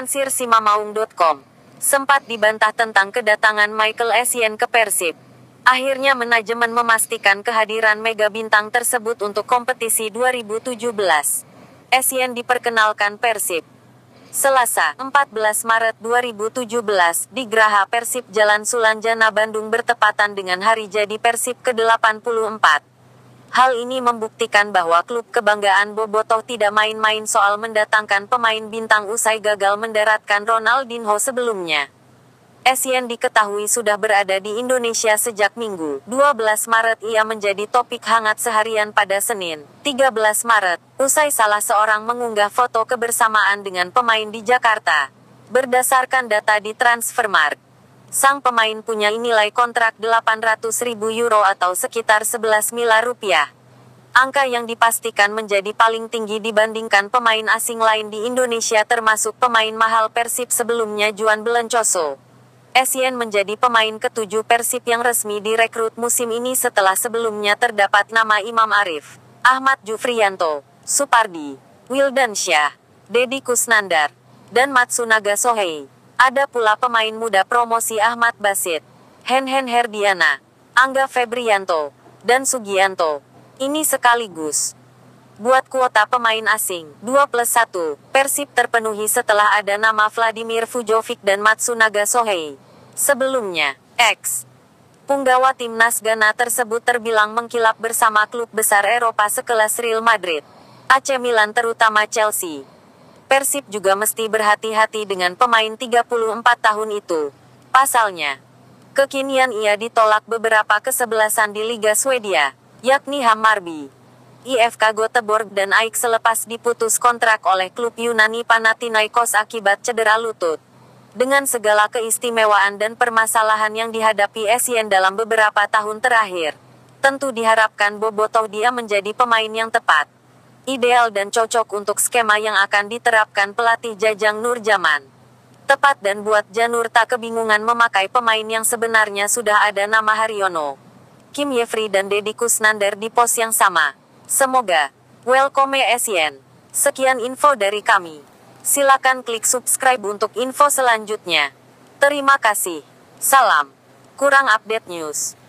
Dilansir simamaung.com, sempat dibantah tentang kedatangan Michael Essien ke Persib. Akhirnya manajemen memastikan kehadiran mega bintang tersebut untuk kompetisi 2017. Essien diperkenalkan Persib. Selasa, 14 Maret 2017, di Graha Persib Jalan Sulanjana Bandung bertepatan dengan hari jadi Persib ke-84. Hal ini membuktikan bahwa klub kebanggaan Bobotoh tidak main-main soal mendatangkan pemain bintang usai gagal mendaratkan Ronaldinho sebelumnya. Essien diketahui sudah berada di Indonesia sejak Minggu, 12 Maret ia menjadi topik hangat seharian pada Senin, 13 Maret, usai salah seorang mengunggah foto kebersamaan dengan pemain di Jakarta. Berdasarkan data di Transfermarkt, Sang pemain punya nilai kontrak 800 ribu euro atau sekitar 11 miliar rupiah. Angka yang dipastikan menjadi paling tinggi dibandingkan pemain asing lain di Indonesia termasuk pemain mahal Persib sebelumnya Juan Belencoso. Essien menjadi pemain ketujuh Persib yang resmi direkrut musim ini setelah sebelumnya terdapat nama Imam Arif, Ahmad Jufrianto, Supardi, Wildansyah, Dedi Kusnandar, dan Matsunaga Sohei. Ada pula pemain muda promosi Ahmad Basit, Henhen Herdiana, Angga Febrianto, dan Sugianto. Ini sekaligus. Buat kuota pemain asing, 2 plus 1, Persib terpenuhi setelah ada nama Vladimir Fujovic dan Matsunaga Sohei. Sebelumnya, X. Punggawa timnas Ghana tersebut terbilang mengkilap bersama klub besar Eropa sekelas Real Madrid, AC Milan terutama Chelsea. Persib juga mesti berhati-hati dengan pemain 34 tahun itu. Pasalnya, kekinian ia ditolak beberapa kesebelasan di Liga Swedia, yakni Hammarby, IFK Göteborg dan AIK selepas diputus kontrak oleh klub Yunani Panathinaikos akibat cedera lutut. Dengan segala keistimewaan dan permasalahan yang dihadapi Essien dalam beberapa tahun terakhir, tentu diharapkan Bobotoh dia menjadi pemain yang tepat ideal dan cocok untuk skema yang akan diterapkan pelatih Jajang Nurjaman. Tepat dan buat Janur tak kebingungan memakai pemain yang sebenarnya sudah ada nama Haryono. Kim Yefri dan Deddy Kusnander di pos yang sama. Semoga. Welcome Essien. Sekian info dari kami. Silakan klik subscribe untuk info selanjutnya. Terima kasih. Salam. Kurang update news.